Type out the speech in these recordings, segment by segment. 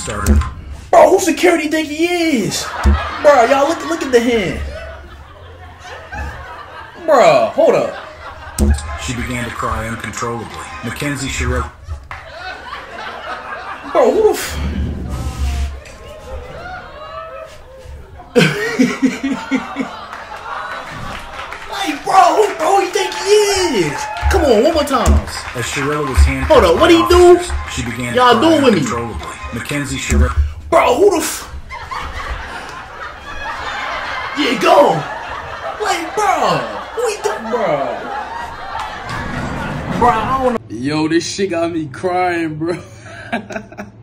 started. Bro, who security think he is? Bro, y'all look look at the hand. Bro, hold up. She began to cry uncontrollably. Mackenzie Shiro Bro, who the Like, bro, who, bro, you think he is? Come on, one more time. As Shirilla was handcuffed Hold up, what he do? She began Y'all to cry doing with me? Uncontrollably. Mackenzie Shirilla Bro, who the f- Yeah, go. Like, bro, who he think, bro? Bro, I don't know. Yo, this shit got me crying, bro.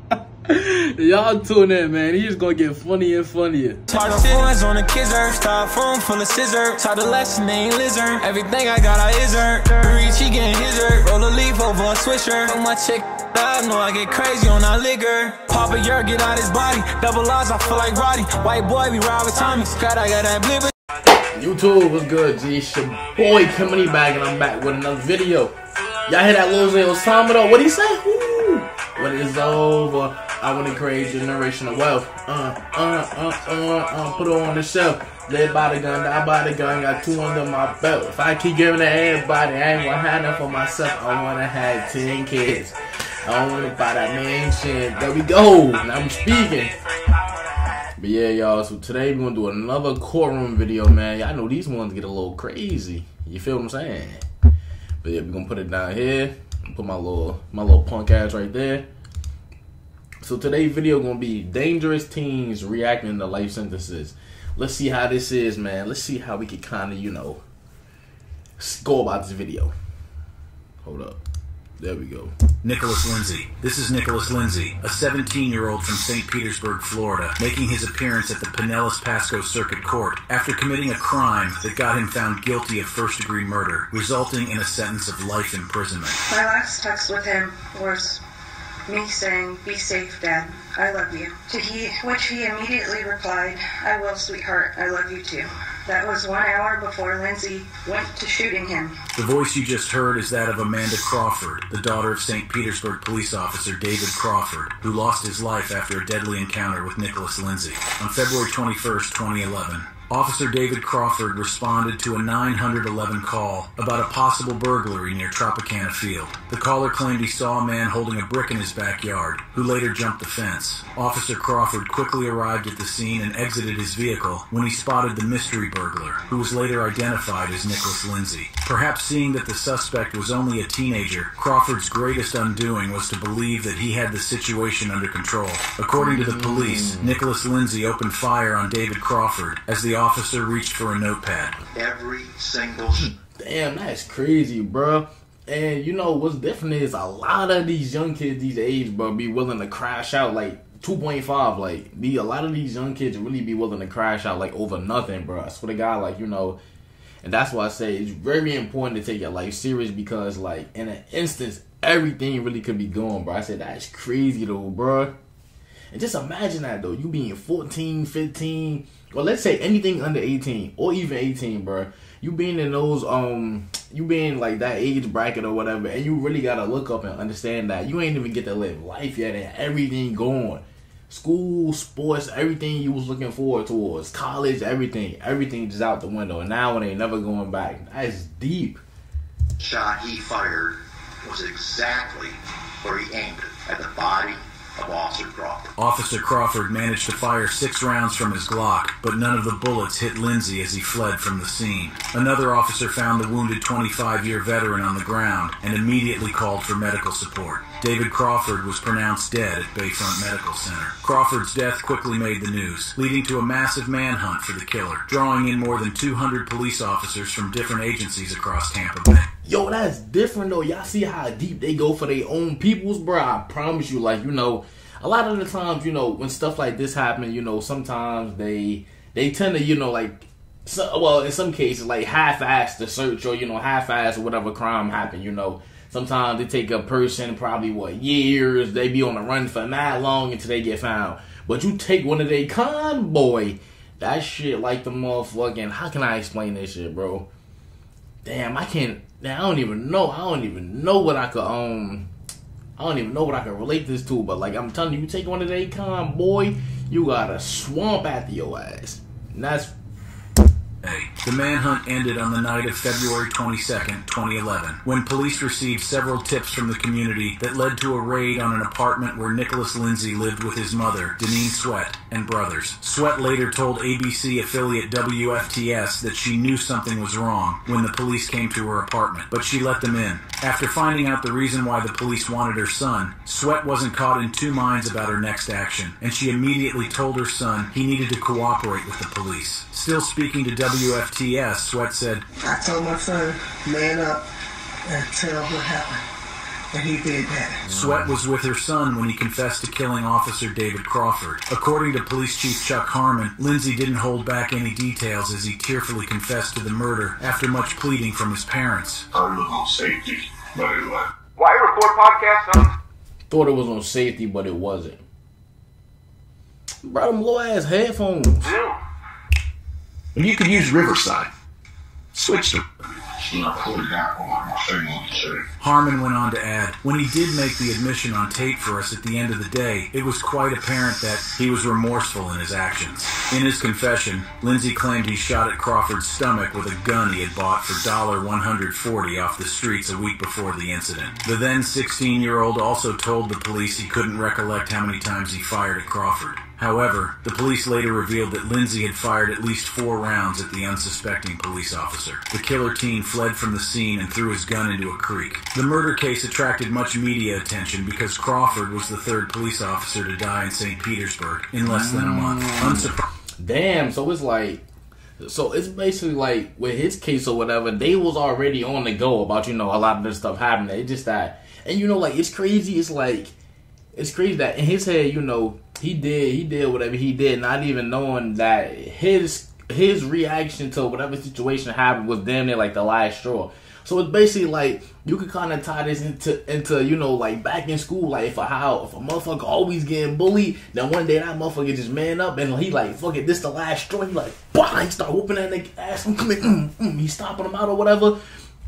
Y'all tune in, man. He just gonna get funnier and funnier. Talk the on the kisser, styrofoam full of scissor. Taught the lesson, ain't lizard. Everything I got, I is her. Reach, he getting his her. Roll a leaf over a swisher. Fuck my chick, I know I get crazy on that liquor. Papa Yer, get out his body. Double odds, I feel like Roddy. White boy, be Robert Tommy. Scott, I got that blibber. YouTube, what's good, G? It's your boy Kimberly back, and I'm back with another video. Y'all hear that Lil Zay Osama though? What he say? Ooh. When it's over, I wanna create generational wealth. Uh, uh, uh, uh, uh, put it on the shelf. Live by the gun, die by the gun, got two under my belt. If I keep giving to everybody, I ain't gonna have enough for myself. I wanna have 10 kids. I wanna buy that mansion. There we go. Now I'm speaking. But yeah, y'all. So today we're gonna do another courtroom video, man. Y'all know these ones get a little crazy. You feel what I'm saying? But yeah, we're gonna put it down here. Put my little my little punk ass right there. So today's video gonna be dangerous teens reacting to life sentences. Let's see how this is, man. Let's see how we can kind of you know go about this video. Hold up. There we go. Nicholas Lindsay. This is Nicholas Lindsay, a 17 year old from St. Petersburg, Florida, making his appearance at the Pinellas Pasco Circuit Court after committing a crime that got him found guilty of first degree murder, resulting in a sentence of life imprisonment. My last text with him was me saying, Be safe, Dad. I love you. To he, which he immediately replied, I will, sweetheart. I love you too. That was one hour before Lindsay went to shooting him. The voice you just heard is that of Amanda Crawford, the daughter of St. Petersburg police officer David Crawford, who lost his life after a deadly encounter with Nicholas Lindsay. On February 21st, 2011, Officer David Crawford responded to a 911 call about a possible burglary near Tropicana Field. The caller claimed he saw a man holding a brick in his backyard, who later jumped the fence. Officer Crawford quickly arrived at the scene and exited his vehicle when he spotted the mystery burglar, who was later identified as Nicholas Lindsay. Perhaps seeing that the suspect was only a teenager, Crawford's greatest undoing was to believe that he had the situation under control. According to the police, Nicholas Lindsay opened fire on David Crawford as the officer reached for a notepad. every single hmm. Damn, that's crazy, bro. And you know what's different is a lot of these young kids these age, bro, be willing to crash out like 2.5. Like, be a lot of these young kids really be willing to crash out like over nothing, bro. I swear to God, like you know, and that's why I say it's very important to take your life serious because like in an instance, everything really could be gone, bro. I said that's crazy though, bro. And just imagine that though, you being 14, 15, or let's say anything under 18 or even 18, bro. You being in those um you being like that age bracket or whatever, and you really gotta look up and understand that you ain't even get to live life yet and everything going. School, sports, everything you was looking forward towards, college, everything, everything just out the window. And now it ain't never going back. That's deep. shot he fired was exactly where he aimed it at the body of Officer Crawford. Officer Crawford managed to fire six rounds from his Glock, but none of the bullets hit Lindsay as he fled from the scene. Another officer found the wounded 25 year veteran on the ground and immediately called for medical support. David Crawford was pronounced dead at Bayfront Medical Center. Crawford's death quickly made the news, leading to a massive manhunt for the killer, drawing in more than 200 police officers from different agencies across Tampa Bay. Yo, that's different though. Y'all see how deep they go for their own peoples, bro. I promise you, like you know, a lot of the times, you know, when stuff like this happen, you know, sometimes they they tend to, you know, like, so, well, in some cases, like half-ass the search or you know, half-ass whatever crime happened. You know, sometimes they take a person probably what years they be on the run for that long until they get found. But you take one of they convoy, that shit like the motherfucking. How can I explain this shit, bro? damn, I can't. Damn, I don't even know. I don't even know what I could um I don't even know what I can relate this to, but like I'm telling you, you take one of the Akon, boy, you got a swamp after your ass. And that's The manhunt ended on the night of February 22nd, 2011, when police received several tips from the community that led to a raid on an apartment where Nicholas Lindsay lived with his mother, Deneen Sweat, and brothers. Sweat later told ABC affiliate WFTS that she knew something was wrong when the police came to her apartment, but she let them in. After finding out the reason why the police wanted her son, Sweat wasn't caught in two minds about her next action, and she immediately told her son he needed to cooperate with the police. Still speaking to WFTS, Sweat said, I told my son, man up and tell what happened. And he did that. Sweat was with her son when he confessed to killing Officer David Crawford. According to Police Chief Chuck Harmon, Lindsay didn't hold back any details as he tearfully confessed to the murder after much pleading from his parents. I was on safety, but it was. Why report podcast on? thought it was on safety, but it wasn't. Brought them low ass headphones. Zoom. You could use Riverside. Switch to. You know, put it down on my thing on the shirt. Harmon went on to add, when he did make the admission on tape for us at the end of the day, it was quite apparent that he was remorseful in his actions. In his confession, Lindsay claimed he shot at Crawford's stomach with a gun he had bought for $1.140 off the streets a week before the incident. The then 16 year old also told the police he couldn't recollect how many times he fired at Crawford. However, the police later revealed that Lindsay had fired at least four rounds at the unsuspecting police officer. The killer teen fled from the scene and threw his gun into a creek. The murder case attracted much media attention because Crawford was the third police officer to die in St. Petersburg in less than a month. Damn, so it's like so it's basically like with his case or whatever, they was already on the go about, you know, a lot of this stuff happening. It's just that and you know, like it's crazy, it's like it's crazy that in his head, you know, he did he did whatever he did, not even knowing that his his reaction to whatever situation happened was damn near like the last straw. So it's basically like you could kind of tie this into into you know like back in school, like if a how if a motherfucker always getting bullied, then one day that motherfucker just man up and he like fuck it, this the last straw. He like bah, he start whooping that nigga ass. I'm coming, mm, mm, he stopping him out or whatever,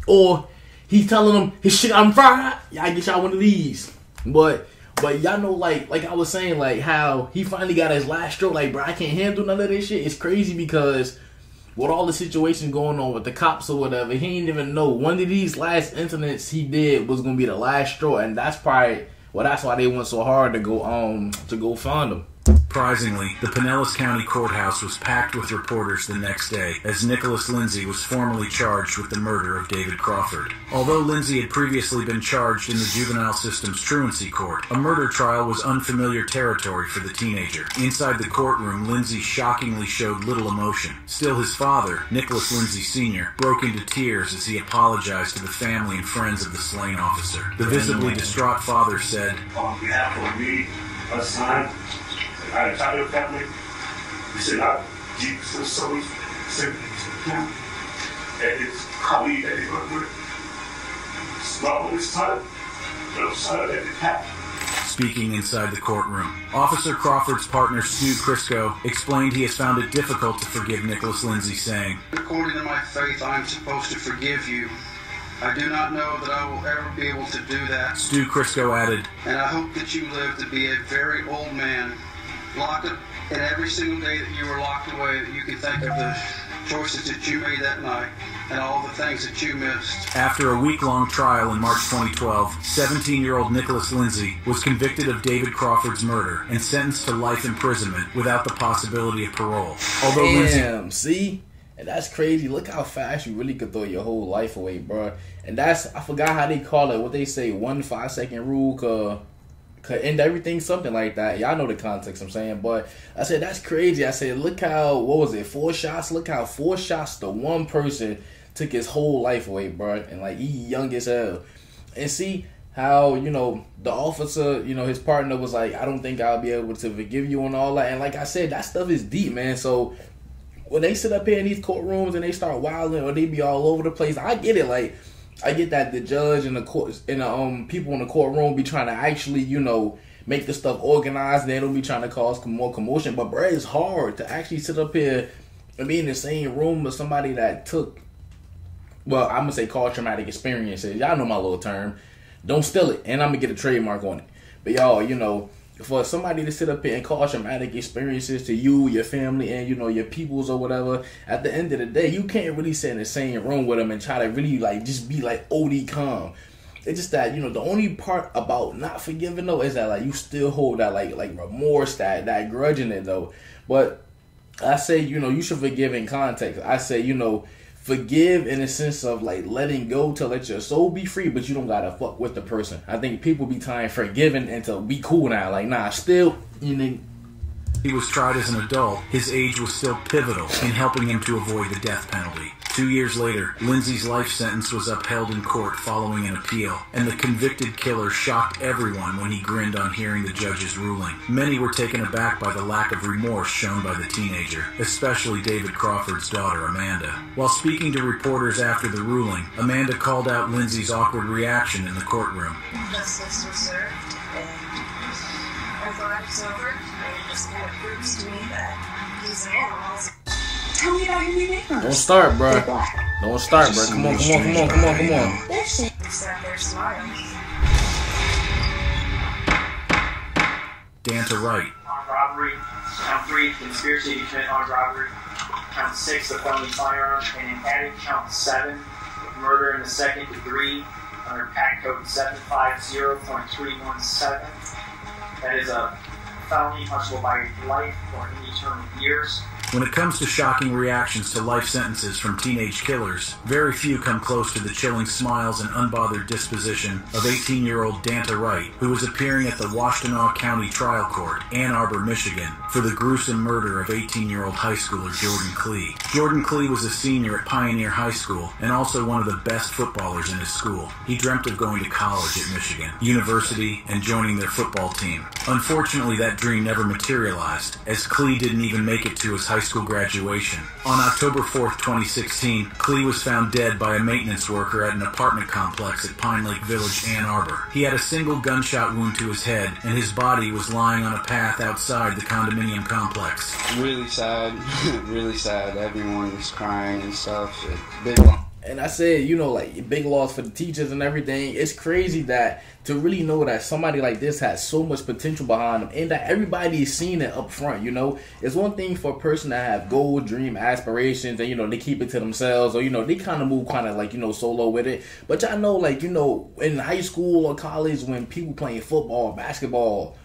or he telling him his shit I'm fried. Y'all get y'all one of these, but. But y'all know, like, like I was saying, like how he finally got his last stroke. Like, bro, I can't handle none of this shit. It's crazy because with all the situation going on with the cops or whatever, he didn't even know one of these last incidents he did was gonna be the last straw, and that's probably well, that's why they went so hard to go um to go find him. Surprisingly, the Pinellas County Courthouse was packed with reporters the next day as Nicholas Lindsay was formally charged with the murder of David Crawford. Although Lindsay had previously been charged in the juvenile system's truancy court, a murder trial was unfamiliar territory for the teenager. Inside the courtroom, Lindsay shockingly showed little emotion. Still, his father, Nicholas Lindsay Sr., broke into tears as he apologized to the family and friends of the slain officer. The visibly distraught father said, On behalf of me, a son, our entire family, we send our deepest and souls sympathies to him and his colleague that he worked with. It's not his son, but a son that it happened. Speaking inside the courtroom, Officer Crawford's partner Stu Crisco explained he has found it difficult to forgive Nicholas Lindsay, saying, According to my faith, I am supposed to forgive you. I do not know that I will ever be able to do that, Stu Crisco added, and I hope that you live to be a very old man, locked up, and every single day that you were locked away, that you can think of the choices that you made that night and all the things that you missed. After a week long trial in March 2012, 17 year old Nicholas Lindsay was convicted of David Crawford's murder and sentenced to life imprisonment without the possibility of parole. Although Lindsay Damn, see? And that's crazy. Look how fast you really could throw your whole life away, bro. And that's I forgot how they call it. What they say, one five second rule could could end everything, something like that. Y'all know the context I'm saying. But I said that's crazy. I said, look how what was it, four shots? Look how four shots to one person took his whole life away, bro. And like he young as hell. And see how, you know, the officer, you know, his partner was like, I don't think I'll be able to forgive you and all that. And like I said, that stuff is deep, man. So when they sit up here in these courtrooms and they start wilding or they be all over the place, I get it. Like I get that the judge and the court and the um people in the courtroom be trying to actually, you know, make the stuff organized. They don't be trying to cause more commotion. But bro, it's hard to actually sit up here and be in the same room with somebody that took well, I'm gonna say call traumatic experiences. Y'all know my little term. Don't steal it, and I'm gonna get a trademark on it. But y'all, you know, for somebody to sit up here and cause traumatic experiences to you, your family, and you know your peoples or whatever, at the end of the day, you can't really sit in the same room with them and try to really like just be like OD calm. It's just that you know the only part about not forgiving though is that like you still hold that like like remorse that that grudge in it though. But I say you know you should forgive in context. I say you know forgive in a sense of like letting go to let your soul be free, but you don't gotta fuck with the person. I think people be trying forgiving and to be cool now. Like nah, still you know. He was tried as an adult. His age was still pivotal in helping him to avoid the death penalty. Two years later, Lindsay's life sentence was upheld in court following an appeal, and the convicted killer shocked everyone when he grinned on hearing the judge's ruling. Many were taken aback by the lack of remorse shown by the teenager, especially David Crawford's daughter, Amanda. While speaking to reporters after the ruling, Amanda called out Lindsay's awkward reaction in the courtroom. Justice and I thought it was over. It just kind of proves to me that these animals. Tell me about your new neighbors. Don't start, bro. Don't start, bro. Come on, come on, come on, come on, come on. They're saying that they're smiling. Danta armed robbery. Count three, conspiracy to commit armed robbery. Count six, the felony firearm. And in added count seven, murder in the second degree under Pact Code 750.317. That is a felony punishable by life or any term of years. When it comes to shocking reactions to life sentences from teenage killers, very few come close to the chilling smiles and unbothered disposition of 18 year old Danta Wright, who was appearing at the Washtenaw County Trial Court, Ann Arbor, Michigan, for the gruesome murder of 18 year old high schooler Jordan Clee. Jordan Clee was a senior at Pioneer High School and also one of the best footballers in his school. He dreamt of going to college at Michigan University and joining their football team. Unfortunately, that dream never materialized, as Clee didn't even make it to his high school graduation. On October 4th, 2016, Clee was found dead by a maintenance worker at an apartment complex at Pine Lake Village, Ann Arbor. He had a single gunshot wound to his head, and his body was lying on a path outside the condominium complex. Really sad, really sad. Everyone was crying and stuff. Big And I said, you know, like big loss for the teachers and everything. It's crazy that to really know that somebody like this has so much potential behind them and that everybody is seeing it up front, you know. It's one thing for a person to have goal, dream, aspirations, and you know, they keep it to themselves or you know, they kind of move kind of like, you know, solo with it. But y'all know, like, you know, in high school or college when people playing football, basketball,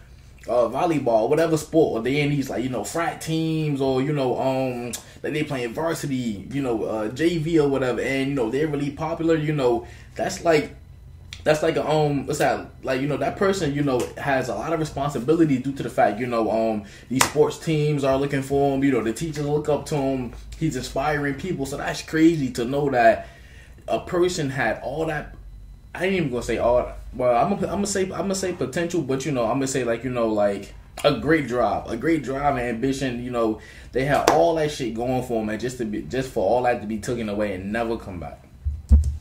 uh, volleyball, whatever sport, or they in these like you know frat teams, or you know um like they playing varsity, you know uh, JV or whatever, and you know they're really popular. You know that's like that's like a um what's that like you know that person you know has a lot of responsibility due to the fact you know um these sports teams are looking for him. You know the teachers look up to him. He's inspiring people, so that's crazy to know that a person had all that I ain't even gonna say all. Well, I'm gonna I'm gonna say I'm gonna say potential, but you know I'm gonna say like you know like a great drive, a great drive and ambition. You know they had all that shit going for them, and just to be just for all that to be taken away and never come back.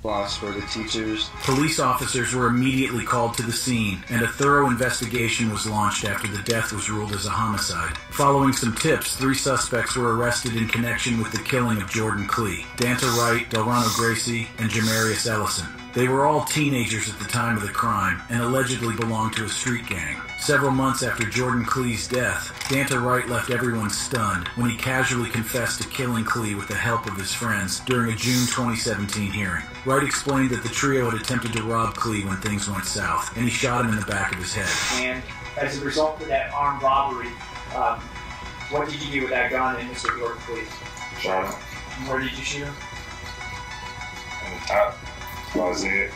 Loss for the teachers. Police officers were immediately called to the scene, and a thorough investigation was launched after the death was ruled as a homicide. Following some tips, three suspects were arrested in connection with the killing of Jordan Clee, Danta Wright, Delrano Gracie, and Jamarius Ellison. They were all teenagers at the time of the crime and allegedly belonged to a street gang. Several months after Jordan Clee's death, Danta Wright left everyone stunned when he casually confessed to killing Clee with the help of his friends during a June 2017 hearing. Wright explained that the trio had attempted to rob Clee when things went south, and he shot him in the back of his head. And as a result of that armed robbery, um, what did you do with that gun in Mr. Jordan, Clee? Shot him Where did you shoot him? in the top. That was it.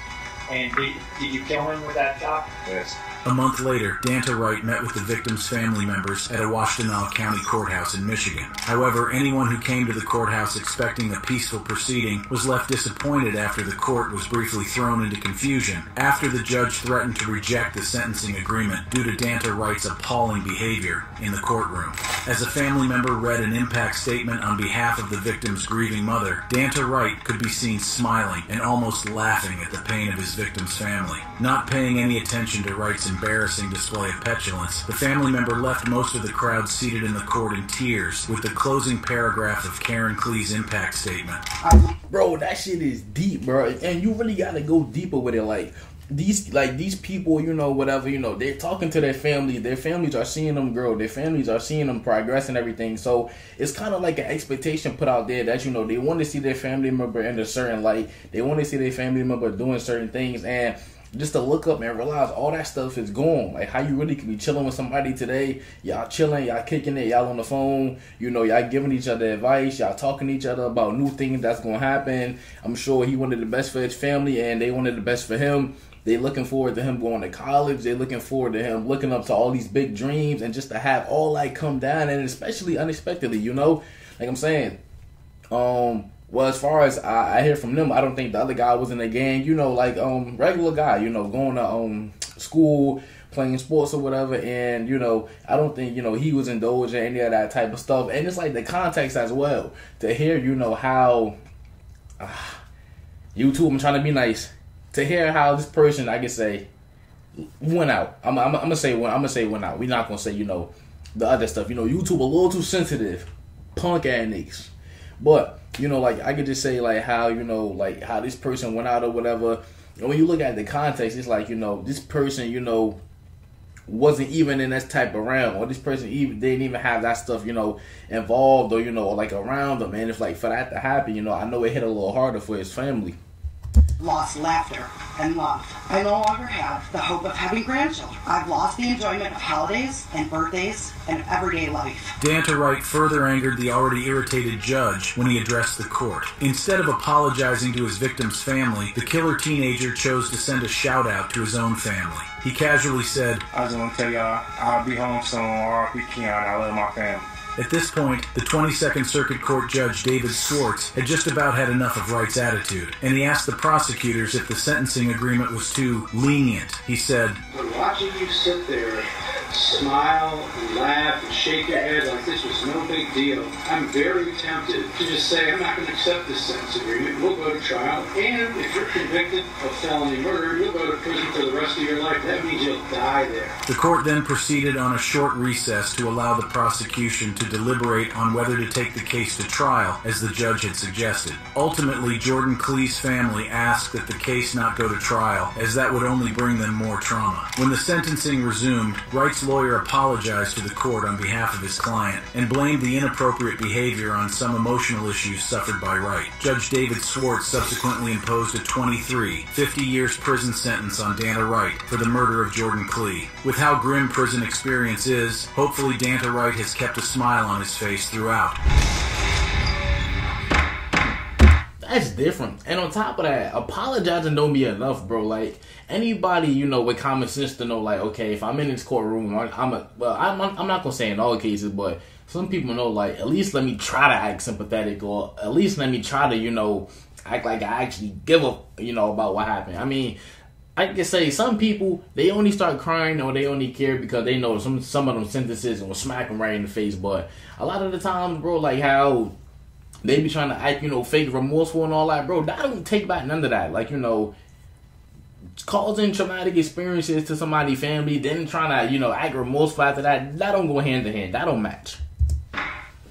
And did, did you kill him with that shot? Yes. A month later, Danta Wright met with the victim's family members at a Washtenaw County courthouse in Michigan. However, anyone who came to the courthouse expecting a peaceful proceeding was left disappointed after the court was briefly thrown into confusion after the judge threatened to reject the sentencing agreement due to Danta Wright's appalling behavior in the courtroom. As a family member read an impact statement on behalf of the victim's grieving mother, Danta Wright could be seen smiling and almost laughing at the pain of his victim's family. Not paying any attention to Wright's embarrassing display of petulance, the family member left most of the crowd seated in the court in tears with the closing paragraph of Karen Clee's impact statement. Bro, that shit is deep, bro, and you really gotta go deeper with it. Like, these like these people, you know, whatever, you know, they're talking to their family. Their families are seeing them grow. Their families are seeing them progress and everything. So it's kind of like an expectation put out there that you know they want to see their family member in a certain light. They want to see their family member doing certain things, and just to look up and realize all that stuff is gone. Like how you really could be chilling with somebody today. Y'all chilling, y'all kicking it, y'all on the phone. You know, y'all giving each other advice. Y'all talking to each other about new things that's gonna happen. I'm sure he wanted the best for his family, and they wanted the best for him. They looking forward to him going to college. They looking forward to him looking up to all these big dreams, and just to have all that come down, and especially unexpectedly. You know, like I'm saying, um well, as far as I, I, hear from them, I don't think the other guy was in the gang. You know, like um regular guy. You know, going to um school, playing sports or whatever. And you know, I don't think you know he was indulging any of that type of stuff. And it's like the context as well to hear. You know how uh, YouTube. I'm trying to be nice to hear how this person I can say went out. I'm, I'm, I'm gonna say when I'm gonna say went out. We're not gonna say you know the other stuff. You know, YouTube a little too sensitive, punk ass niggas. But you know, like I could just say like how you know like how this person went out or whatever. And when you look at the context, it's like you know this person you know wasn't even in that type of realm, or this person even didn't even have that stuff you know involved or you know like around them. And it's like for that to happen, you know, I know it hit a little harder for his family lost laughter and love. I no longer have the hope of having grandchildren. I've lost the enjoyment of holidays and birthdays and everyday life. Danta Wright further angered the already irritated judge when he addressed the court. Instead of apologizing to his victim's family, the killer teenager chose to send a shout out to his own family. He casually said, I just want to tell y'all, I'll be home soon. R.I.P. Keon. I love my family. At this point, the 22nd Circuit Court Judge David Swartz had just about had enough of Wright's attitude, and he asked the prosecutors if the sentencing agreement was too lenient. He said, watching you sit there smile and laugh and shake your head like this was no big deal. I'm very tempted to just say, I'm not going to accept this sentence agreement. We'll go to trial. And if you're convicted of felony murder, you'll go to prison for the rest of your life. That means you'll die there. The court then proceeded on a short recess to allow the prosecution to deliberate on whether to take the case to trial, as the judge had suggested. Ultimately, Jordan Clee's family asked that the case not go to trial, as that would only bring them more trauma. When the sentencing resumed, Wright's lawyer apologized to the court on behalf of his client and blamed the inappropriate behavior on some emotional issues suffered by Wright. Judge David Swartz subsequently imposed a 23, 50 years prison sentence on Danta Wright for the murder of Jordan Clee. With how grim prison experience is, hopefully Danta Wright has kept a smile on his face throughout. That's different. And on top of that, apologizing don't be enough, bro. Like anybody, you know, with common sense to know, like, okay, if I'm in this courtroom, I'm a well, I'm I'm not gonna say in all cases, but some people know, like, at least let me try to act sympathetic, or at least let me try to, you know, act like I actually give a, you know, about what happened. I mean, I can say some people they only start crying or they only care because they know some some of them sentences will smack them right in the face. But a lot of the times, bro, like how they be trying to act, you know, fake remorseful and all that, bro. That don't take back none of that. Like, you know, causing traumatic experiences to somebody's family, then trying to, you know, act remorseful after that, that don't go hand in hand. That don't match.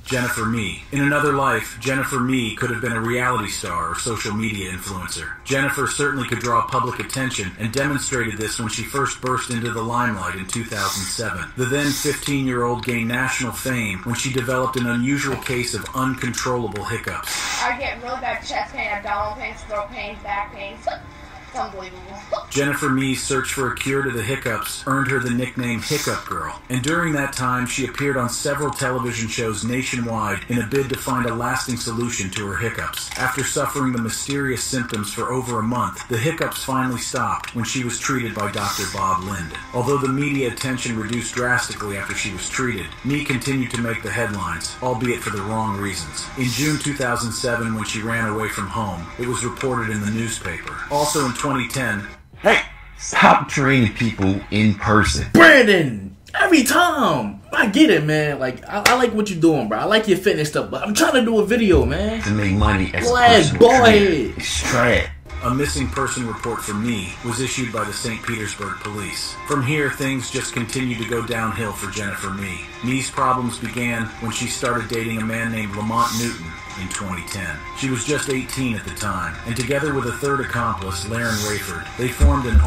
Jennifer Mee. In another life, Jennifer Mee could have been a reality star or social media influencer. Jennifer certainly could draw public attention and demonstrated this when she first burst into the limelight in 2007. The then 15 year old gained national fame when she developed an unusual case of uncontrollable hiccups. I get really bad chest pain, abdominal pains, throat pains, back pains. unbelievable. Jennifer Mee's search for a cure to the hiccups earned her the nickname Hiccup Girl, and during that time she appeared on several television shows nationwide in a bid to find a lasting solution to her hiccups. After suffering the mysterious symptoms for over a month, the hiccups finally stopped when she was treated by Dr. Bob Lind. Although the media attention reduced drastically after she was treated, Mee continued to make the headlines, albeit for the wrong reasons. In June 2007, when she ran away from home, it was reported in the newspaper. Also in 2010, Hey, stop training people in person. Brandon, every time. I get it, man. Like, I, I like what you're doing, bro. I like your fitness stuff, but I'm trying to do a video, man. To make money as a Glad personal boy. trainer. It's trash. A missing person report for me was issued by the St. Petersburg police. From here, things just continued to go downhill for Jennifer Mee. Mee's problems began when she started dating a man named Lamont Newton in 2010. She was just 18 at the time, and together with a third accomplice, Laren Rayford, they formed an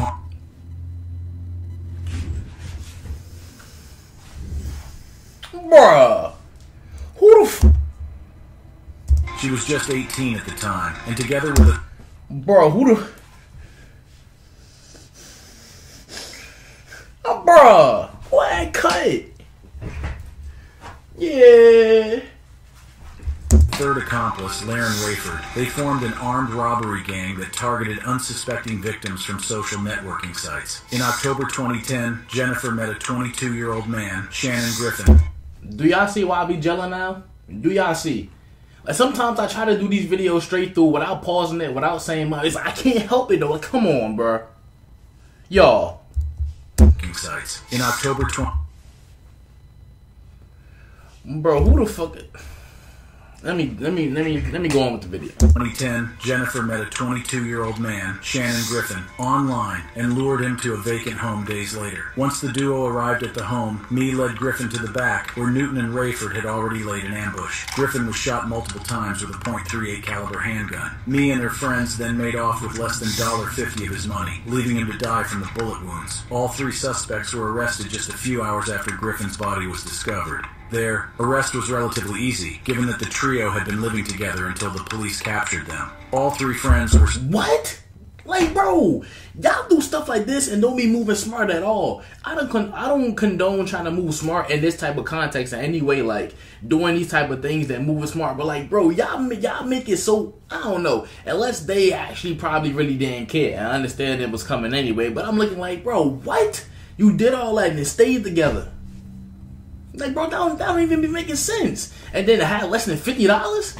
Bruh. Who the f- She was just 18 at the time, and together with a. Bruh, who the. Oh, bruh! What? Cut! Yeah! Third accomplice, Laren Rayford, they formed an armed robbery gang that targeted unsuspecting victims from social networking sites. In October 2010, Jennifer met a 22 year old man, Shannon Griffin. Do y'all see why I be gelling now? Do y'all see? Like sometimes I try to do these videos straight through without pausing it, without saying much. It's, I can't help it though. Like, come on, bruh. Y'all. Sites. In October 20. Bro, who the fuck? Let me let me let me let me go on with the video. 2010, Jennifer met a 22 year old man, Shannon Griffin, online and lured him to a vacant home days later. Once the duo arrived at the home, Mee led Griffin to the back, where Newton and Rayford had already laid an ambush. Griffin was shot multiple times with a .38 caliber handgun. Mee and her friends then made off with less than $1.50 of his money, leaving him to die from the bullet wounds. All three suspects were arrested just a few hours after Griffin's body was discovered. Their arrest was relatively easy, given that the trio had been living together until the police captured them. All three friends were. What? Like, bro, y'all do stuff like this and don't be moving smart at all. I don't, con- I don't condone trying to move smart in this type of context in any way. Like doing these type of things that moving smart. But like, bro, y'all, y'all make it so I don't know. Unless they actually probably really didn't care. I understand it was coming anyway. But I'm looking like, bro, what? You did all that and stayed together. Like, bro, that don't, that don't even be making sense. And then it had less than fifty dollars.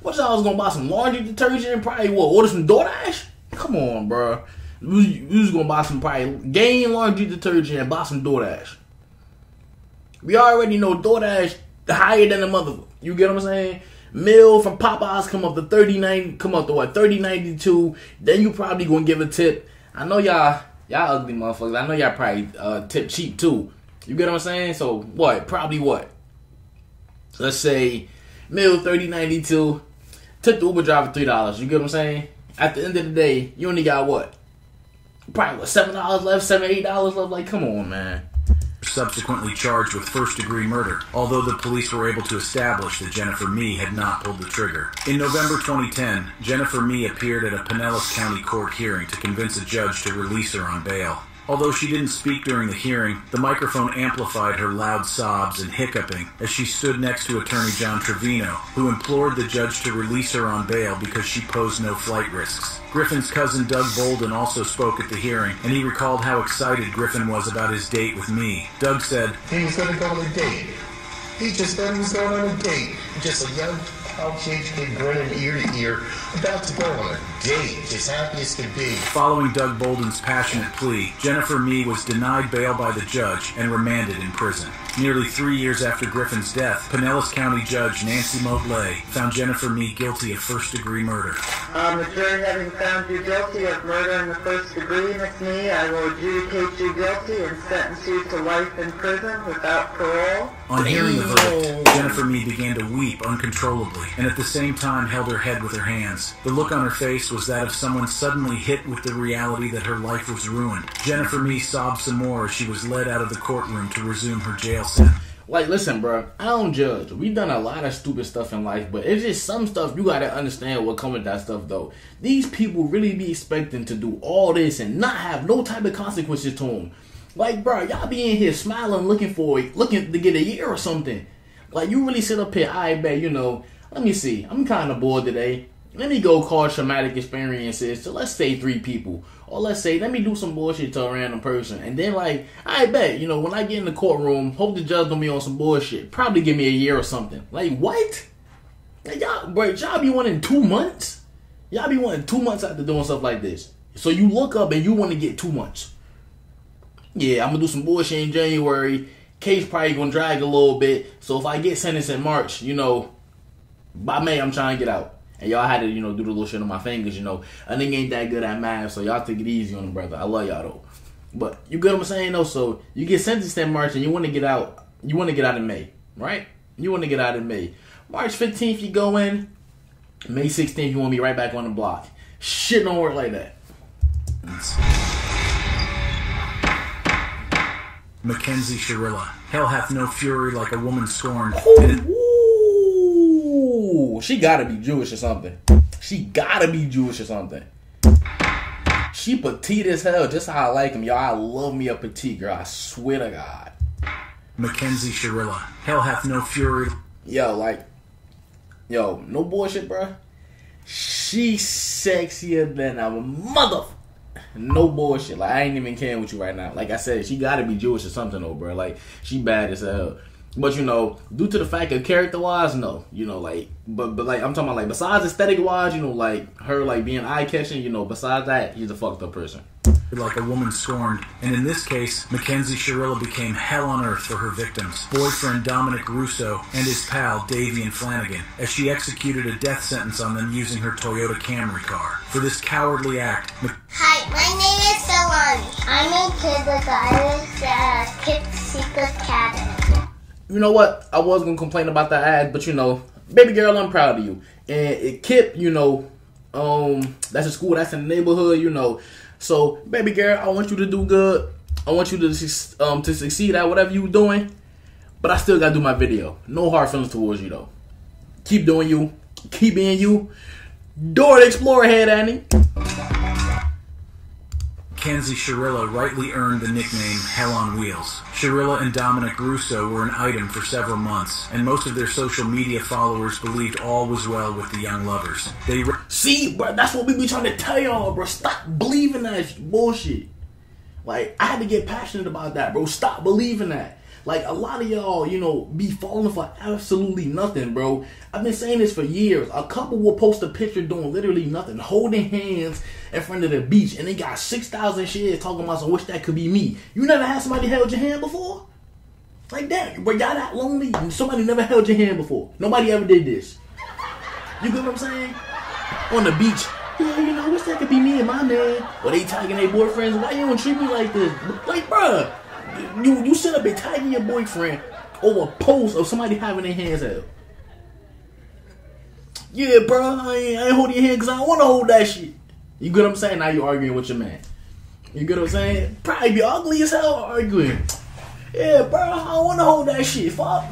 What y'all was gonna buy some laundry detergent and probably what order some DoorDash? Come on, bro. We, was gonna buy some probably gain laundry detergent and buy some DoorDash. We already know DoorDash higher than the mother. You get what I'm saying? Meal from Popeyes come up to thirty nine. Come up to what thirty ninety two. Then you probably gonna give a tip. I know y'all y'all ugly motherfuckers. I know y'all probably uh, tip cheap too. You get what I'm saying? So what? Probably what? Let's say meal thirty ninety two. Took the Uber driver three dollars. You get what I'm saying? At the end of the day, you only got what? Probably what seven dollars left, seven eight dollars left. Like, come on, man. Subsequently charged with first degree murder, although the police were able to establish that Jennifer Mee had not pulled the trigger. In November 2010, Jennifer Mee appeared at a Pinellas County court hearing to convince a judge to release her on bail. Although she didn't speak during the hearing, the microphone amplified her loud sobs and hiccuping as she stood next to attorney John Trevino, who implored the judge to release her on bail because she posed no flight risks. Griffin's cousin Doug Bolden also spoke at the hearing, and he recalled how excited Griffin was about his date with Mee. Doug said, He was going to go on a date. He just said he was going on a date. Just a young pouch-aged kid grinning ear to ear, about to go on a date, as happy as could be. Following Doug Bolden's passionate plea, Jennifer Mee was denied bail by the judge and remanded in prison. Nearly three years after Griffin's death, Pinellas County Judge Nancy Moate Ley found Jennifer Mee guilty of first degree murder. Um, the jury having found you guilty of murder in the first degree, Miss Mee, I will adjudicate you guilty and sentence you to life in prison without parole. On hearing the verdict, Jennifer Mee began to weep uncontrollably and at the same time held her head with her hands. The look on her face was that of someone suddenly hit with the reality that her life was ruined. Jennifer Mee sobbed some more as she was led out of the courtroom to resume her jail Like, listen, bro. I don't judge. We've done a lot of stupid stuff in life, but it's just some stuff you gotta understand what come with that stuff, though. These people really be expecting to do all this and not have no type of consequences to them. Like, bro, y'all be in here smiling, looking for looking to get a year or something. Like, you really sit up here, I bet, you know, let me see. I'm kind of bored today. Let me go call traumatic experiences to let's say three people. Or let's say, let me do some bullshit to a random person. And then, like, I bet, you know, when I get in the courtroom, hope the judge don't be on some bullshit. Probably give me a year or something. Like, what? Like, y'all, bro, y'all be wanting two months? Y'all be wanting two months after doing stuff like this. So you look up and you want to get two months. Yeah, I'm gonna do some bullshit in January. Case probably gonna drag a little bit. So if I get sentenced in March, you know, by May I'm trying to get out. And y'all had to, you know, do the little shit on my fingers, you know. A nigga ain't that good at math, so y'all take it easy on him, brother. I love y'all though. But you get what I'm saying though? So you get sentenced in March and you wanna get out you wanna get out in May, right? You wanna get out in May. March 15th you go in, May 16th you wanna be right back on the block. Shit don't work like that. Mackenzie Shirilla. Hell hath no fury like a woman scorned. Ooh, she gotta be Jewish or something. She gotta be Jewish or something. She petite as hell, just how I like him, y'all. I love me a petite girl. I swear to God. Mackenzie Shirilla. Hell hath no fury. Yo, like, yo, no bullshit, bruh. She's sexier than a mother. No bullshit. Like I ain't even caring with you right now. Like I said, she gotta be Jewish or something, though, bro. Like she bad as hell. But you know, due to the fact of character wise, no. You know, like but but like I'm talking about like besides aesthetic wise, you know, like her like being eye catching, you know, besides that, he's a fucked up person. Like a woman scorned, and in this case, Mackenzie Shirilla became hell on earth for her victims, boyfriend Dominic Russo and his pal Davion Flanagan, as she executed a death sentence on them using her Toyota Camry car. For this cowardly act, Mc- Hi, my name is Solani. I'm a kid that got a Kip Secret Academy. You know what? I was gonna complain about the ad, but you know, baby girl, I'm proud of you. And it Kip, you know, um, that's a school that's the neighborhood, you know. So, baby girl, I want you to do good. I want you to um to succeed at whatever you doing. But I still gotta do my video. No hard feelings towards you though. Keep doing you. Keep being you. The Explorer head, Annie. Mackenzie Shirilla rightly earned the nickname Hell on Wheels. Shirilla and Dominic Russo were an item for several months, and most of their social media followers believed all was well with the young lovers. They See, bro, that's what we be trying to tell y'all, bro. Stop believing that bullshit. Like, I had to get passionate about that, bro. Stop believing that. Like, a lot of y'all, you know, be falling for absolutely nothing, bro. I've been saying this for years. A couple will post a picture doing literally nothing, holding hands in front of the beach, and they got 6,000 shares talking about some wish that could be me. You never had somebody held your hand before? Like that, bro, y'all that lonely? Somebody never held your hand before. Nobody ever did this. You get what I'm saying? On the beach. Yeah, you know, wish that could be me and my man. Or they tagging their boyfriends. Why you don't treat me like this? Like, bruh, you you sit up and tagging your boyfriend over a post of somebody having their hands held. Yeah, bro, I ain't, I ain't holding your hand because I want to hold that shit. You get what I'm saying? Now you arguing with your man. You get what I'm saying? Probably be ugly as hell arguing. Yeah, bro, I don't want to hold that shit. Fuck.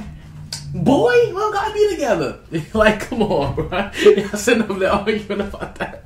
Boy, we don't gotta be together. like, come on, bro. Y'all sitting up there arguing about that.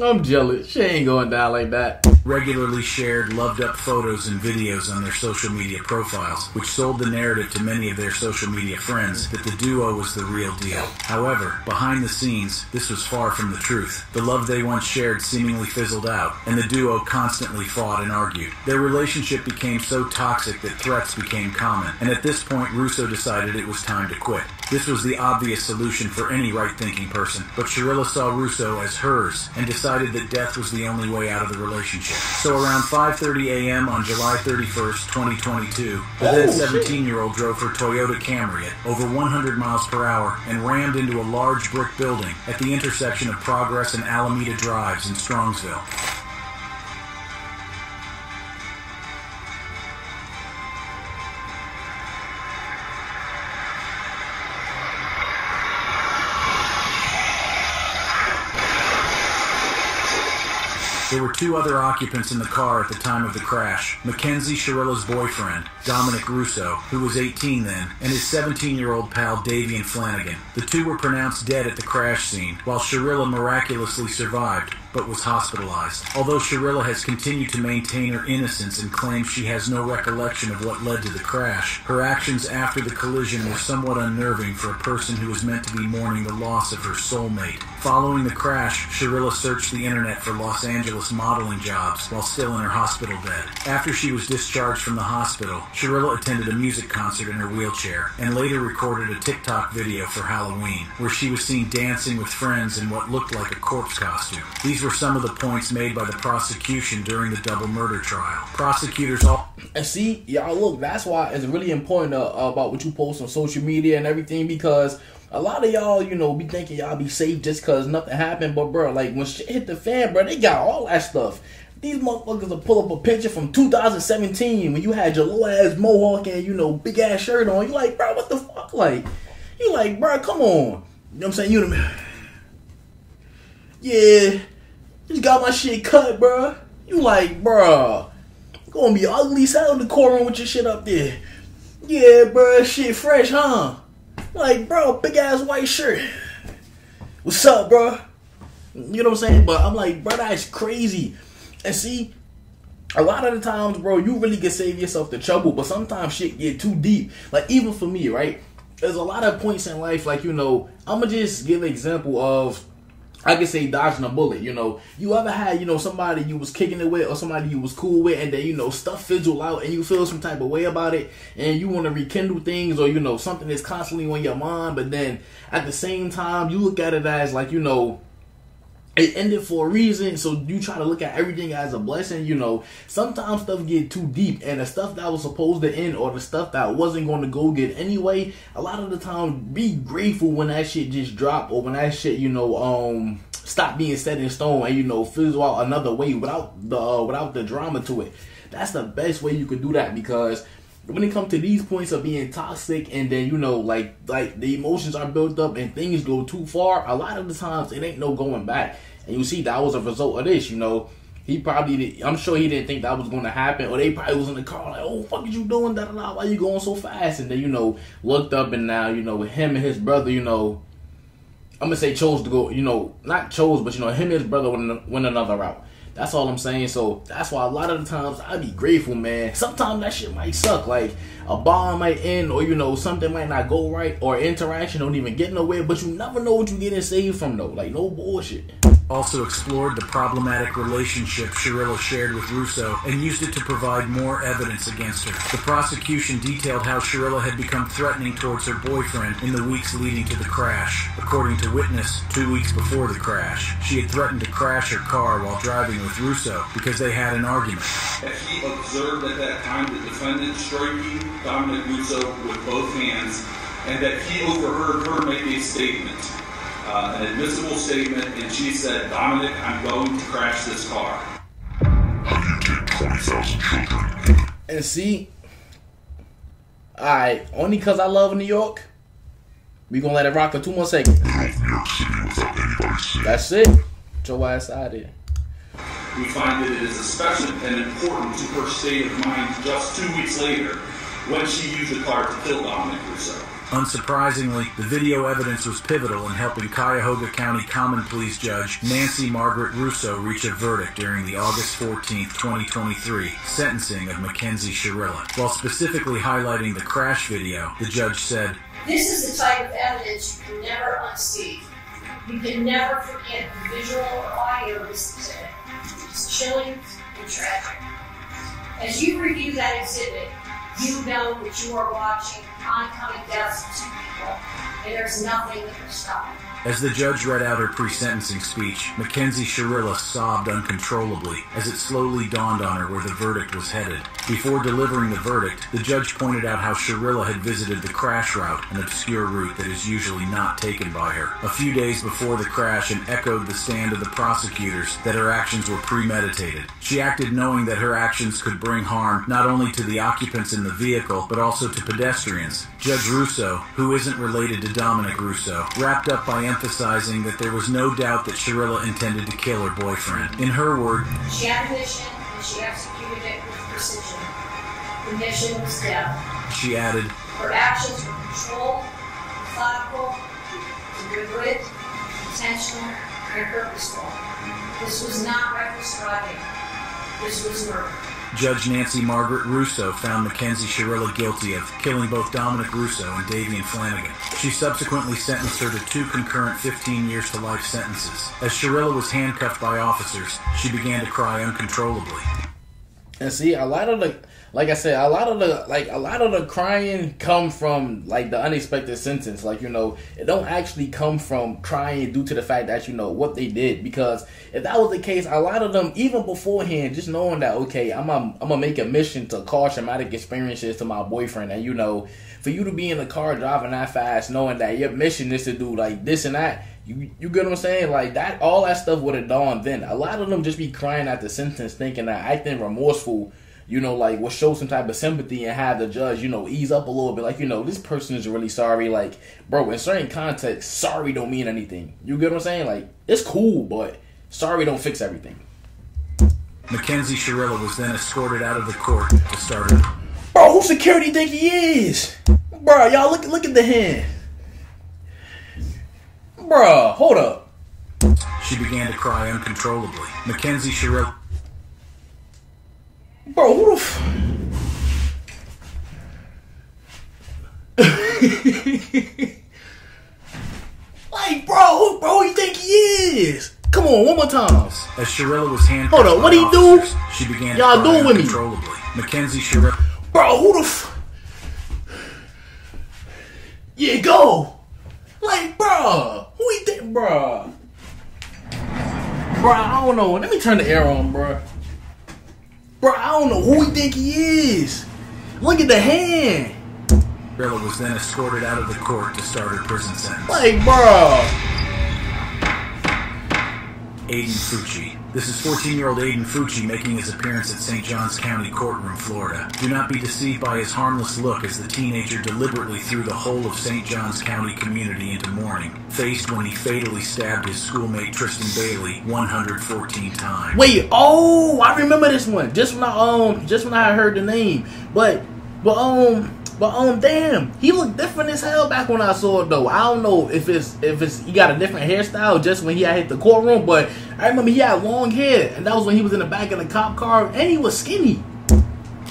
I'm jealous. She ain't going down like that. regularly shared loved up photos and videos on their social media profiles, which sold the narrative to many of their social media friends that the duo was the real deal. However, behind the scenes, this was far from the truth. The love they once shared seemingly fizzled out, and the duo constantly fought and argued. Their relationship became so toxic that threats became common, and at this point, Russo decided it was time to quit. This was the obvious solution for any right-thinking person, but Shirilla saw Russo as hers and decided that death was the only way out of the relationship. So around 5:30 a.m. on July 31st, 2022, the oh, then 17-year-old drove her Toyota Camry at over 100 miles per hour and rammed into a large brick building at the intersection of Progress and Alameda Drives in Strongsville. There were two other occupants in the car at the time of the crash. Mackenzie Shirilla's boyfriend, Dominic Russo, who was 18 then, and his 17-year-old pal Davion Flanagan. The two were pronounced dead at the crash scene, while Shirilla miraculously survived, but was hospitalized. Although Shirilla has continued to maintain her innocence and claims she has no recollection of what led to the crash, her actions after the collision were somewhat unnerving for a person who was meant to be mourning the loss of her soulmate. Following the crash, Shirilla searched the internet for Los Angeles modeling jobs while still in her hospital bed. After she was discharged from the hospital, Shirilla attended a music concert in her wheelchair and later recorded a TikTok video for Halloween, where she was seen dancing with friends in what looked like a corpse costume. These were some of the points made by the prosecution during the double murder trial. Prosecutors all And see, y'all look, that's why it's really important uh, about what you post on social media and everything because a lot of y'all, you know, be thinking y'all be safe just because nothing happened. But, bro, like when shit hit the fan, bro, they got all that stuff. These motherfuckers will pull up a picture from 2017 when you had your little ass mohawk and, you know, big ass shirt on. You like, bro, what the fuck? Like, you like, bro, come on. You know what I'm saying? You the man. Yeah, just got my shit cut, bro. You like. You gonna be ugly hell in the courtroom with your shit up there. Yeah, bro, shit fresh, huh? Like, bro, big ass white shirt. What's up, bro? You know what I'm saying? But I'm like, bro, that's crazy. And see, a lot of the times, bro, you really can save yourself the trouble, but sometimes shit get too deep. Like even for me, right? There's a lot of points in life, like you know, I'ma just give an example of I can say dodging a bullet. You know, you ever had you know somebody you was kicking it with or somebody you was cool with, and then you know stuff fizzle out, and you feel some type of way about it, and you want to rekindle things, or you know something that's constantly on your mind, but then at the same time you look at it as like you know it ended for a reason so you try to look at everything as a blessing you know. Sometimes stuff get too deep and the stuff that was supposed to end or the stuff that wasn't going to go good anyway a lot of the time be grateful when that shit just drop or when that shit you know um stop being set in stone and you know fizzle out another way without the uh, without the drama to it. That's the best way you could do that because when it comes to these points of being toxic and then you know like like the emotions are built up and things go too far a lot of the times it ain't no going back and you see that was a result of this you know he probably i'm sure he didn't think that was going to happen or they probably was in the car like oh fuck is you doing da da da why you going so fast and then you know looked up and now you know with him and his brother you know i'm gonna say chose to go you know not chose but you know him and his brother went, went another route that's all I'm saying. So that's why a lot of the times I be grateful, man. Sometimes that shit might suck. Like a bomb might end, or you know something might not go right, or interaction don't even get nowhere. But you never know what you're getting saved from though. Like no bullshit also explored the problematic relationship Shirilla shared with Russo and used it to provide more evidence against her. The prosecution detailed how Shirilla had become threatening towards her boyfriend in the weeks leading to the crash. According to witness, two weeks before the crash, she had threatened to crash her car while driving with Russo because they had an argument. That he observed at that time the defendant striking Dominic Russo with both hands and that he overheard her make a statement uh, an admissible statement, and she said, Dominic, I'm going to crash this car. How do you take 20,000 children? And see, alright, only because I love New York, we gonna let it rock for two more seconds. That's it. Get your ass out of here. We find that it is especially and important to her state of mind just two weeks later when she used the car to kill Dominic Russo. Unsurprisingly, the video evidence was pivotal in helping Cuyahoga County Common Pleas Judge Nancy Margaret Russo reach a verdict during the August 14, 2023 sentencing of Mackenzie Shirilla. While specifically highlighting the crash video, the judge said, This is the type of evidence you can never unsee. You can never forget the visual or audio of this exhibit. It's chilling and tragic. As you review that exhibit, you know that you are watching oncoming deaths of two people, and there's nothing that can stop it. As the judge read out her pre-sentencing speech, Mackenzie Shirilla sobbed uncontrollably as it slowly dawned on her where the verdict was headed. Before delivering the verdict, the judge pointed out how Shirilla had visited the crash route, an obscure route that is usually not taken by her, a few days before the crash and echoed the stand of the prosecutors that her actions were premeditated. She acted knowing that her actions could bring harm not only to the occupants in the vehicle, but also to pedestrians. Judge Russo, who isn't related to Dominic Russo, wrapped up by emphasizing that there was no doubt that Shirilla intended to kill her boyfriend. In her word, She had a mission, and she executed it with precision. The mission was death. she added, Her actions were controlled, methodical, deliberate, intentional, and purposeful. This was not reckless driving. This was murder. Judge Nancy Margaret Russo found Mackenzie Shirilla guilty of killing both Dominic Russo and Davion Flanagan. She subsequently sentenced her to two concurrent 15 years to life sentences. As Shirilla was handcuffed by officers, she began to cry uncontrollably. And see, a lot of the, like I said, a lot of the, like a lot of the crying come from like the unexpected sentence. Like you know, it don't actually come from crying due to the fact that you know what they did. Because if that was the case, a lot of them, even beforehand, just knowing that okay, I'm a, I'm gonna make a mission to cause traumatic experiences to my boyfriend, and you know, for you to be in the car driving that fast, knowing that your mission is to do like this and that. You, you get what I'm saying? Like that, all that stuff would have dawned then. A lot of them just be crying at the sentence, thinking that acting remorseful, you know, like will show some type of sympathy and have the judge, you know, ease up a little bit. Like, you know, this person is really sorry. Like, bro, in certain contexts, sorry don't mean anything. You get what I'm saying? Like, it's cool, but sorry don't fix everything. Mackenzie Shirilla was then escorted out of the court to start her. Bro, who security think he is? Bro, y'all look look at the hand. Bro, hold up. She began to cry uncontrollably. Mackenzie Shirilla. Bro, who the f- Like, bro, who, bro, who you think he is? Come on, one more time. As Shirilla was handcuffed, Hold up, what he do? She began Y'all doing with me? Mackenzie Shirilla. Bro, who the f- Yeah, go! Like, bro, who you think, bro? Bro, I don't know. Let me turn the air on, bro. Bro, I don't know who he think he is. Look at the hand. Shirilla was then escorted out of the court to start her prison sentence. Like, bro. Aiden Fucci. This is 14-year-old Aiden Fucci making his appearance at St. Johns County Courtroom, Florida. Do not be deceived by his harmless look as the teenager deliberately threw the whole of St. Johns County community into mourning, faced when he fatally stabbed his schoolmate Tristyn Bailey 114 times. Wait, oh, I remember this one. Just when I um, just when I heard the name, but but um, but um, damn, he looked different as hell back when I saw it though. I don't know if it's if it's he got a different hairstyle just when he had hit the courtroom, but I remember he had long hair, and that was when he was in the back of the cop car, and he was skinny.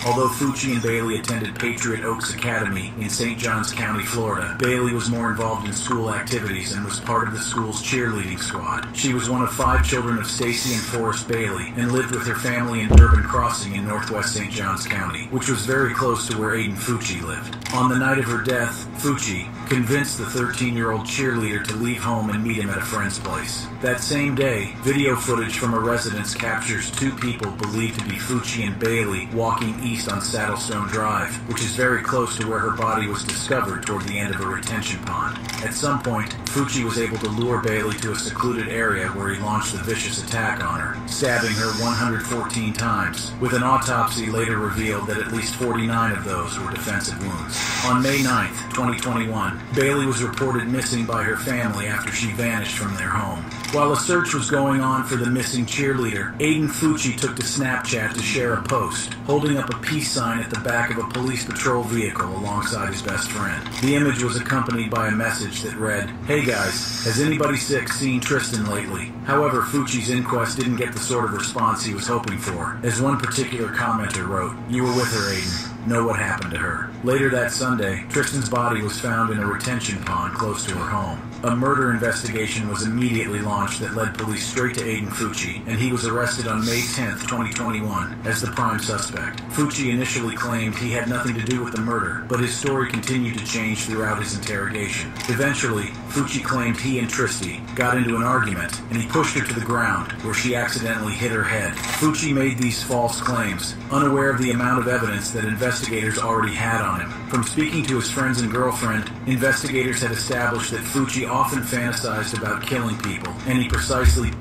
Although Fucci and Bailey attended Patriot Oaks Academy in St. Johns County, Florida, Bailey was more involved in school activities and was part of the school's cheerleading squad. She was one of five children of Stacy and Forrest Bailey and lived with her family in Durbin Crossing in northwest St. Johns County, which was very close to where Aiden Fucci lived. On the night of her death, Fucci convinced the 13-year-old cheerleader to leave home and meet him at a friend's place. That same day, video footage from a residence captures two people believed to be Fucci and Bailey walking east on Saddlestone Drive, which is very close to where her body was discovered toward the end of a retention pond. At some point, Fucci was able to lure Bailey to a secluded area where he launched a vicious attack on her, stabbing her 114 times, with an autopsy later revealed that at least 49 of those were defensive wounds. On May 9th, 2021, Bailey was reported missing by her family after she vanished from their home. While a search was going on for the missing cheerleader, Aiden Fucci took to Snapchat to share a post, holding up a peace sign at the back of a police patrol vehicle alongside his best friend. The image was accompanied by a message that read, Hey guys, has anybody sick seen Tristyn lately? However, Fucci's inquest didn't get the sort of response he was hoping for. As one particular commenter wrote, You were with her, Aiden know what happened to her. Later that Sunday, Tristyn's body was found in a retention pond close to her home. A murder investigation was immediately launched that led police straight to Aiden Fucci, and he was arrested on May 10, 2021, as the prime suspect. Fucci initially claimed he had nothing to do with the murder, but his story continued to change throughout his interrogation. Eventually, Fucci claimed he and Tristy got into an argument, and he pushed her to the ground, where she accidentally hit her head. Fucci made these false claims, unaware of the amount of evidence that investigators already had on him. From speaking to his friends and girlfriend, investigators had established that Fucci often fantasized about killing people, and he precisely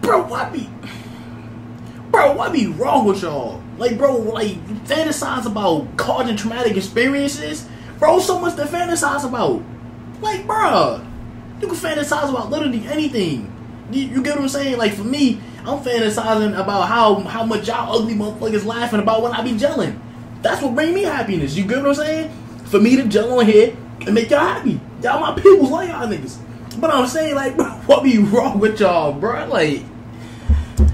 Bro, what be, bro, what be wrong with y'all? Like, bro, like fantasize about causing traumatic experiences, bro. So much to fantasize about. Like, bro, you can fantasize about literally anything. You, you get what I'm saying? Like for me, I'm fantasizing about how how much y'all ugly motherfuckers laughing about when I be gelling. That's what bring me happiness. You get what I'm saying? For me to gel on here and make y'all happy. Y'all my people like y'all niggas. But I'm saying like, bro, what be wrong with y'all, bro? Like.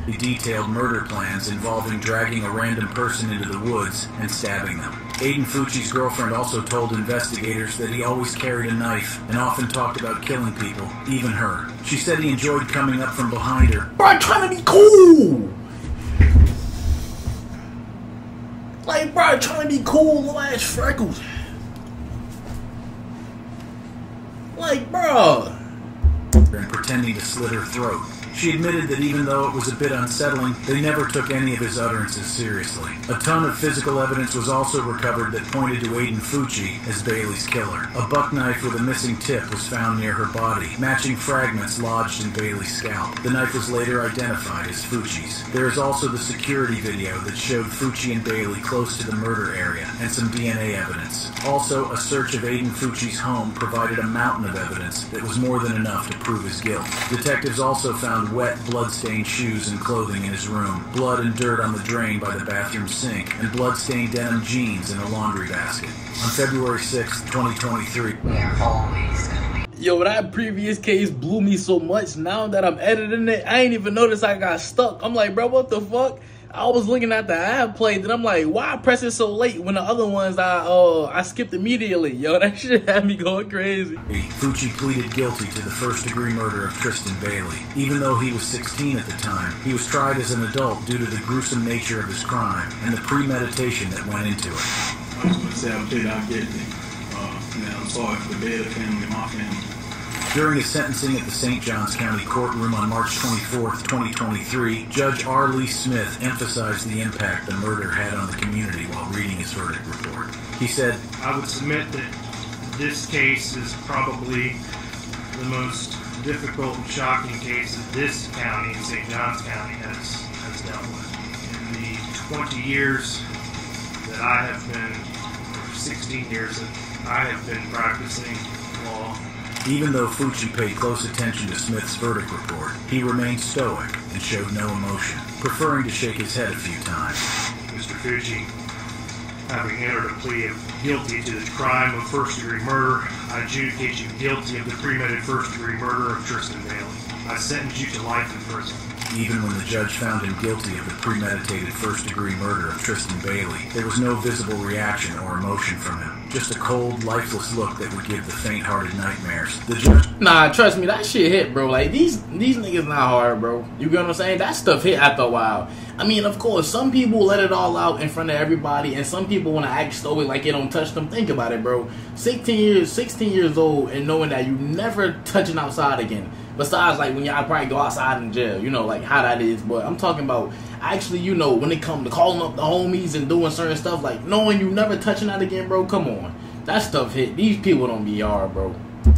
He detailed murder plans involving dragging a random person into the woods and stabbing them. Aiden Fucci's girlfriend also told investigators that he always carried a knife and often talked about killing people, even her. She said he enjoyed coming up from behind her. Bro, I'm trying to be cool. Like, bro, trying to be cool, little ass freckles. Like, bro. pretending to slit her throat. She admitted that even though it was a bit unsettling, they never took any of his utterances seriously. A ton of physical evidence was also recovered that pointed to Aiden Fucci as Bailey's killer. A buck knife with a missing tip was found near her body, matching fragments lodged in Bailey's scalp. The knife was later identified as Fucci's. There is also the security video that showed Fucci and Bailey close to the murder area, and some DNA evidence. Also, a search of Aiden Fucci's home provided a mountain of evidence that was more than enough to prove his guilt. Detectives also found wet, blood-stained shoes and clothing in his room, blood and dirt on the drain by the bathroom sink, and blood-stained denim jeans in a laundry basket. On February 6, 2023, Yo, that previous case blew me so much. Now that I'm editing it, I ain't even notice I got stuck. I'm like, bro, what the fuck? I was looking at the ad play, and I'm like, why I press it so late when the other ones I uh I skipped immediately? Yo, that shit had me going crazy. Fucci pleaded guilty to the first-degree murder of Tristyn Bailey. Even though he was 16 at the time, he was tried as an adult due to the gruesome nature of his crime and the premeditation that went into it. I was going to say I plead not guilty. Uh, and I'm sorry for the Bailey family, my family. During his sentencing at the St. Johns County courtroom on March 24, 2023, Judge R. Lee Smith emphasized the impact the murder had on the community while reading his verdict report. He said, I would submit that this case is probably the most difficult and shocking case that this county, St. Johns County, has, has dealt with. In the 20 years that I have been, or 16 years that I have been practicing law, Even though Fucci paid close attention to Smith's verdict report, he remained stoic and showed no emotion, preferring to shake his head a few times. Mr. Fucci, having entered a plea of guilty to the crime of first degree murder, I adjudicate you guilty of the premeditated first degree murder of Tristyn Bailey. I sentence you to life in prison. Even when the judge found him guilty of the premeditated first-degree murder of Tristyn Bailey, there was no visible reaction or emotion from him. Just a cold, lifeless look that would give the faint-hearted nightmares. The judge Nah, trust me, that shit hit, bro. Like these these niggas not hard, bro. You get what I'm saying? That stuff hit after a while. I mean, of course, some people let it all out in front of everybody, and some people want to act stoic like it don't touch them. Think about it, bro. 16 years, 16 years old, and knowing that you never touching outside again. Besides, like when y'all probably go outside in jail, you know, like how that is. But I'm talking about actually, you know, when it come to calling up the homies and doing certain stuff, like knowing you never touching that again, bro. Come on, that stuff hit. These people don't be hard, bro.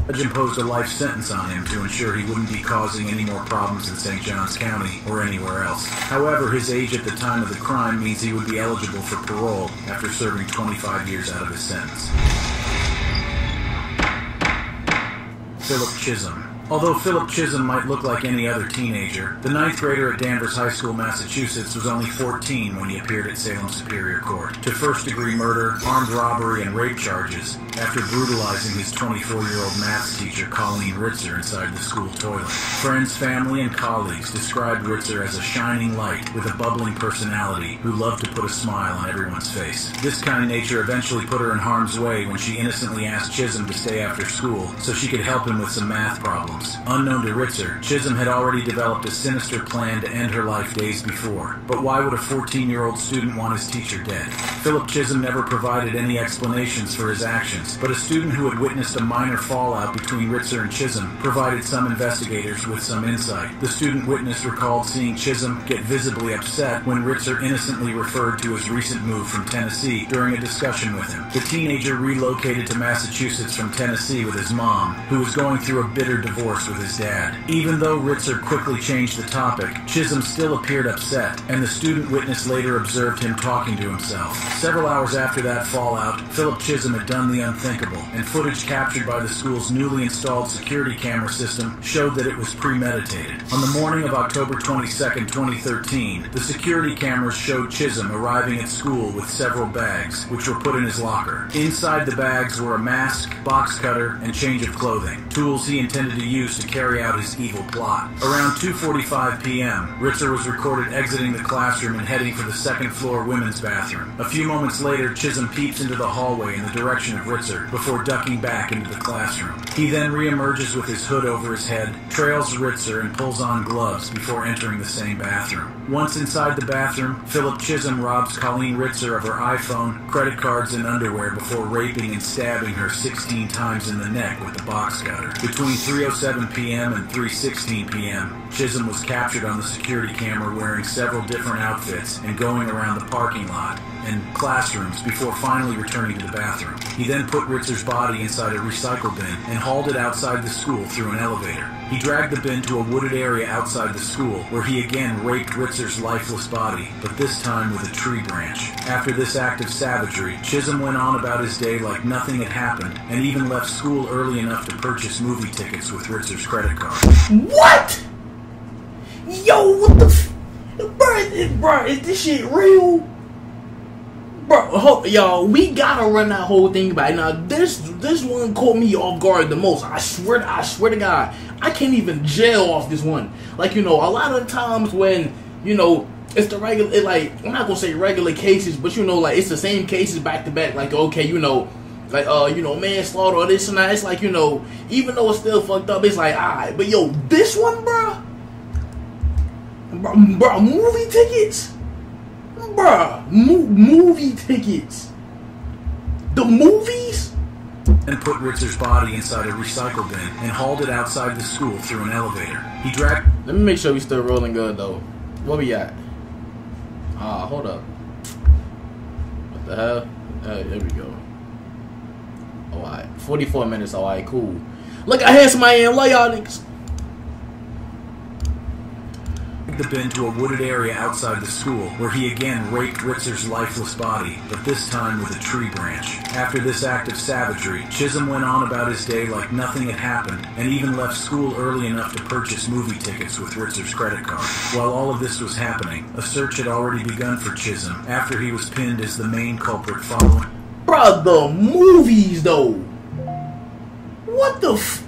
judge imposed a life sentence on him to ensure he wouldn't be causing any more problems in St. Johns County or anywhere else. However, his age at the time of the crime means he would be eligible for parole after serving 25 years out of his sentence. Philip Chism. Although Philip Chism might look like any other teenager, the ninth grader at Danvers High School, Massachusetts was only 14 when he appeared at Salem Superior Court to first-degree murder, armed robbery, and rape charges after brutalizing his 24-year-old maths teacher, Colleen Ritzer, inside the school toilet. Friends, family, and colleagues described Ritzer as a shining light with a bubbling personality who loved to put a smile on everyone's face. This kind nature eventually put her in harm's way when she innocently asked Chism to stay after school so she could help him with some math problems. Unknown to Ritzer, Chism had already developed a sinister plan to end her life days before. But why would a 14-year-old student want his teacher dead? Philip Chism never provided any explanations for his actions, but a student who had witnessed a minor fallout between Ritzer and Chism provided some investigators with some insight. The student witness recalled seeing Chism get visibly upset when Ritzer innocently referred to his recent move from Tennessee during a discussion with him. The teenager relocated to Massachusetts from Tennessee with his mom, who was going through a bitter divorce with his dad. Even though Ritzer quickly changed the topic, Chism still appeared upset, and the student witness later observed him talking to himself. Several hours after that fallout, Philip Chism had done the unthinkable, and footage captured by the school's newly installed security camera system showed that it was premeditated. On the morning of October 22, 2013, the security cameras showed Chism arriving at school with several bags, which were put in his locker. Inside the bags were a mask, box cutter, and change of clothing, tools he intended to use to carry out his evil plot. Around 2.45 p.m., Ritzer was recorded exiting the classroom and heading for the second floor women's bathroom. A few moments later, Chism peeps into the hallway in the direction of Ritzer before ducking back into the classroom. He then reemerges with his hood over his head, trails Ritzer, and pulls on gloves before entering the same bathroom. Once inside the bathroom, Philip Chism robs Colleen Ritzer of her iPhone, credit cards, and underwear before raping and stabbing her 16 times in the neck with a box cutter. Between 3.07 p.m. and 3.16 p.m., Chism was captured on the security camera wearing several different outfits and going around the parking lot and classrooms before finally returning to the bathroom. He then put Ritzer's body inside a recycle bin and hauled it outside the school through an elevator. He dragged the bin to a wooded area outside the school where he again raped Ritzer's lifeless body, but this time with a tree branch. After this act of savagery, Chism went on about his day like nothing had happened and even left school early enough to purchase movie tickets with Ritzer's credit card. What? it, bro, is this shit real? Bro, ho, y'all, we gotta run that whole thing back. Now, this this one caught me off guard the most. I swear, I swear to God, I can't even jail off this one. Like you know, a lot of times when you know it's the regular, it like I'm not gonna say regular cases, but you know, like it's the same cases back to back. Like okay, you know, like uh, you know, manslaughter or this and that. It's like you know, even though it's still fucked up, it's like alright. But yo, this one, bro, bro movie tickets, bro, mo- movie tickets, the movies. and put Ritzer's body inside a recycle bin and hauled it outside the school through an elevator. He dragged. Let me make sure we still rolling good though. What we at? Ah, hold up. What the hell? Uh, there we go. Alright, 44 minutes. Alright, cool. Look, I had somebody in. Love y'all niggas. The bin to a wooded area outside the school, where he again raped Ritzer's lifeless body, but this time with a tree branch. After this act of savagery, Chism went on about his day like nothing had happened, and even left school early enough to purchase movie tickets with Ritzer's credit card. While all of this was happening, a search had already begun for Chism after he was pinned as the main culprit following. Bruh, the movies though. What the f-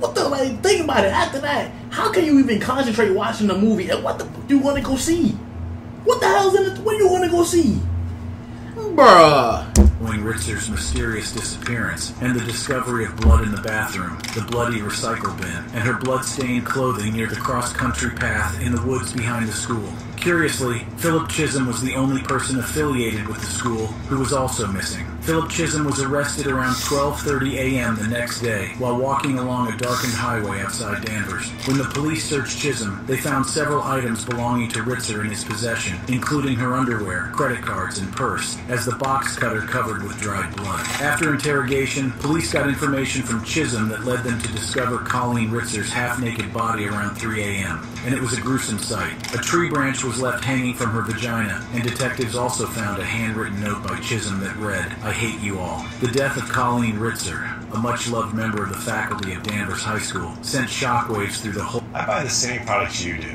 What the like think about it after that, how can you even concentrate watching the movie and what the f- do you wanna go see? What the hell's in it? What do you wanna go see? Bruh. Following Ritzer's mysterious disappearance and the discovery of blood in the bathroom, the bloody recycle bin, and her blood-stained clothing near the cross-country path in the woods behind the school. Curiously, Philip Chism was the only person affiliated with the school who was also missing. Philip Chism was arrested around 12:30 a.m. the next day while walking along a darkened highway outside Danvers. When the police searched Chism, they found several items belonging to Ritzer in his possession, including her underwear, credit cards, and purse, as the box cutter covered with dried blood. After interrogation, police got information from Chism that led them to discover Colleen Ritzer's half-naked body around 3 a.m., and it was a gruesome sight. A tree branch was left hanging from her vagina, and detectives also found a handwritten note by Chism that read, I hate you all. The death of Colleen Ritzer, a much-loved member of the faculty of Danvers High School, sent shockwaves through the whole... I buy the same products you do,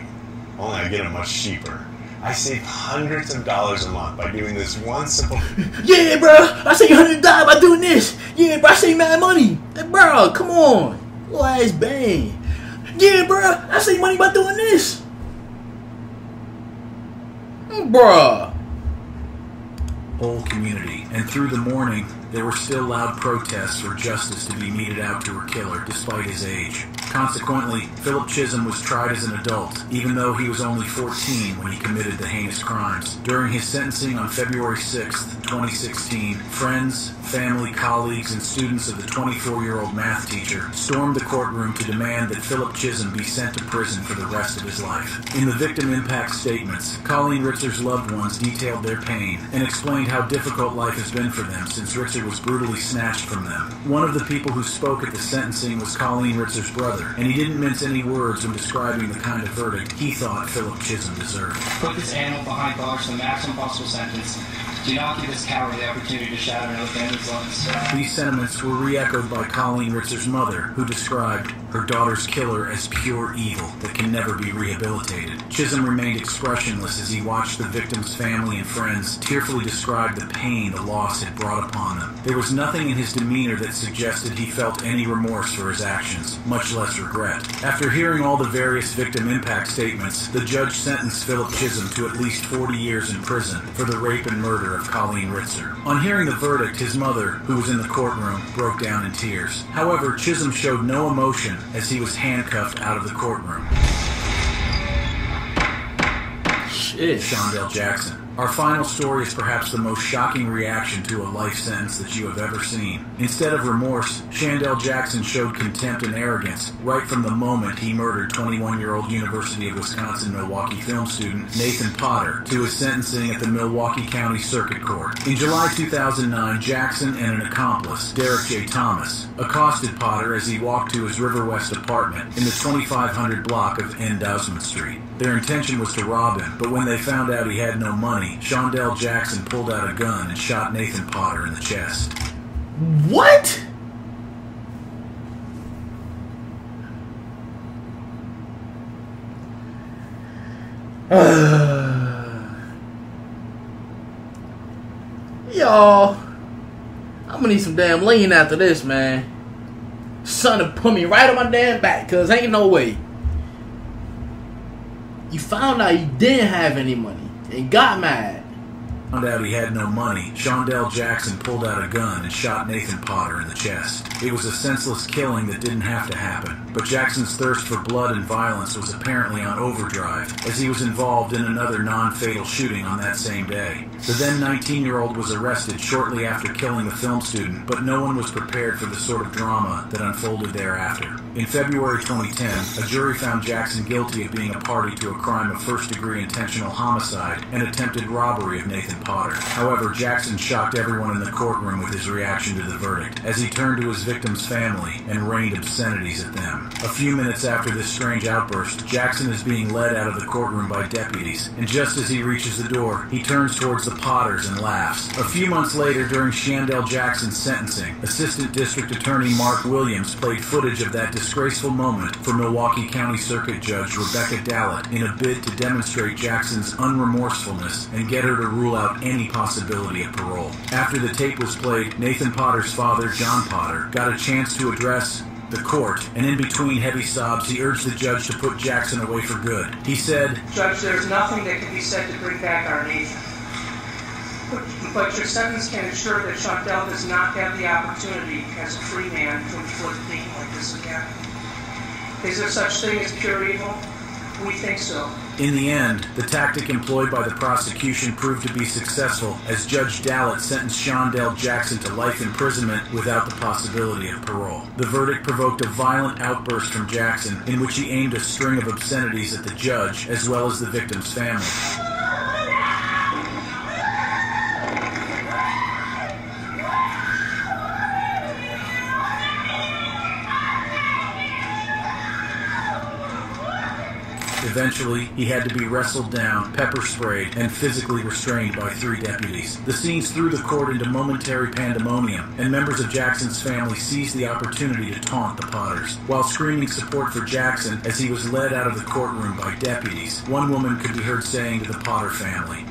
only I get them much cheaper. I save hundreds of dollars a month by doing this one simple. Yeah, bro, I say hundred dollars by doing this. Yeah, bro, I say mad money. Hey, bro, come on, little ass bang. Yeah, bro, I say money by doing this. Bruh. whole community, and through the morning, there were still loud protests for justice to be meted out to her killer, despite his age. Consequently, Philip Chism was tried as an adult, even though he was only 14 when he committed the heinous crimes. During his sentencing on February 6, 2016, friends, family, colleagues, and students of the 24-year-old math teacher stormed the courtroom to demand that Philip Chism be sent to prison for the rest of his life. In the victim impact statements, Colleen Ritzer's loved ones detailed their pain and explained how difficult life has been for them since Ritzer was brutally snatched from them. One of the people who spoke at the sentencing was Colleen Ritzer's brother, and he didn't mince any words when describing the kind of verdict he thought Philip Chism deserved. Put this animal behind bars for the maximum possible sentence. Do not give this coward the opportunity to shatter another family's lives. These sentiments were re-echoed by Colleen Ritzer's mother, who described her daughter's killer as pure evil that can never be rehabilitated. Chism remained expressionless as he watched the victim's family and friends tearfully describe the pain the loss had brought upon them. There was nothing in his demeanor that suggested he felt any remorse for his actions, much less regret. After hearing all the various victim impact statements, the judge sentenced Philip Chism to at least 40 years in prison for the rape and murder of Colleen Ritzer. On hearing the verdict, his mother, who was in the courtroom, broke down in tears. However, Chism showed no emotion as he was handcuffed out of the courtroom. Shit. Shondell Jackson. Our final story is perhaps the most shocking reaction to a life sentence that you have ever seen. Instead of remorse, Shondell Jackson showed contempt and arrogance right from the moment he murdered 21-year-old University of Wisconsin-Milwaukee film student Nathan Potter to his sentencing at the Milwaukee County Circuit Court. In July 2009, Jackson and an accomplice, Derek J. Thomas, accosted Potter as he walked to his River West apartment in the 2500 block of N. Dousman Street. Their intention was to rob him, but when they found out he had no money, Shondell Jackson pulled out a gun and shot Nathan Potter in the chest. What? Y'all, I'm gonna need some damn lean after this, man. Son, to put me right on my damn back, cuz ain't no way. You found out you didn't have any money and got mad. Found out he had no money, Shondell Jackson pulled out a gun and shot Nathan Potter in the chest. It was a senseless killing that didn't have to happen, but Jackson's thirst for blood and violence was apparently on overdrive, as he was involved in another non-fatal shooting on that same day. The then 19-year-old was arrested shortly after killing the film student, but no one was prepared for the sort of drama that unfolded thereafter. In February 2010, a jury found Jackson guilty of being a party to a crime of first-degree intentional homicide and attempted robbery of Nathan Potter. However, Jackson shocked everyone in the courtroom with his reaction to the verdict, as he turned to his victim's family and rained obscenities at them. A few minutes after this strange outburst, Jackson is being led out of the courtroom by deputies, and just as he reaches the door, he turns towards the Potters and laughs. A few months later, during Shondell Jackson's sentencing, Assistant District Attorney Mark Williams played footage of that disgraceful moment for Milwaukee County Circuit Judge Rebecca Dallet in a bid to demonstrate Jackson's unremorsefulness and get her to rule out any possibility of parole. After the tape was played, Nathan Potter's father, John Potter, got a chance to address the court, and in between heavy sobs, he urged the judge to put Jackson away for good. He said, Judge, there's nothing that can be said to bring back our Nathan. But, your sentence can ensure that Chantel does not have the opportunity as a free man to inflict pain like this again. Is there such thing as pure evil? We think so. In the end, the tactic employed by the prosecution proved to be successful as Judge Dallet sentenced Shondell Jackson to life imprisonment without the possibility of parole. The verdict provoked a violent outburst from Jackson in which he aimed a string of obscenities at the judge as well as the victim's family. Eventually, he had to be wrestled down, pepper sprayed, and physically restrained by three deputies. The scenes threw the court into momentary pandemonium, and members of Jackson's family seized the opportunity to taunt the Potters. While screaming support for Jackson as he was led out of the courtroom by deputies, one woman could be heard saying to the Potter family,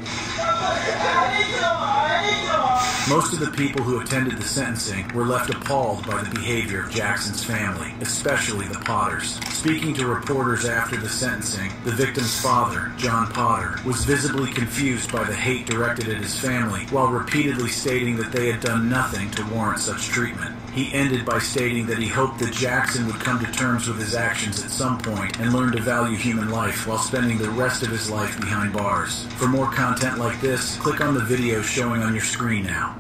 most of the people who attended the sentencing were left appalled by the behavior of Jackson's family, especially the Potters. Speaking to reporters after the sentencing, the victim's father, John Potter, was visibly confused by the hate directed at his family while repeatedly stating that they had done nothing to warrant such treatment. He ended by stating that he hoped that Jackson would come to terms with his actions at some point and learn to value human life while spending the rest of his life behind bars. For more content like this, click on the video showing on your screen now.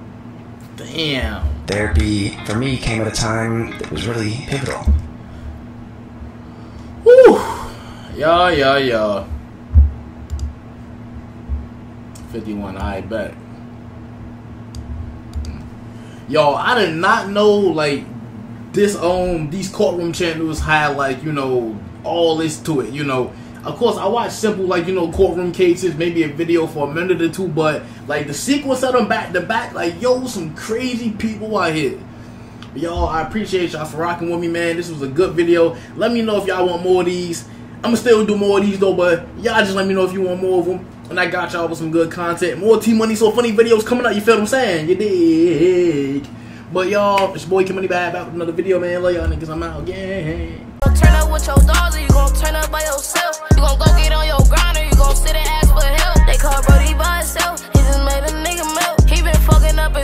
Damn. Therapy, for me, came at a time that was really pivotal. Whew. Yeah, yeah, yeah. 51, I bet. Yo, I did not know, like, this, um, these courtroom channels had, like, you know, all this to it, you know. Of course, I watch simple, like, you know, courtroom cases, maybe a video for a minute or two, but, like, the sequence of them back to back, like, yo, some crazy people out here. Y'all, I appreciate y'all for rocking with me, man. This was a good video. Let me know if y'all want more of these. I'ma still do more of these though, but y'all just let me know if you want more of them. And I got y'all with some good content. More T Money So Funny videos coming out, you feel what I'm saying? You dig? But y'all, it's your boy Kim Money Bad back with another video, man. Love y'all niggas, I'm out again. Turn up with your dogs or you gon' turn up by yourself. You gon' go get on your you gon' sit and ask for help. They call Brody by himself, he just made a nigga melt. He been fucking up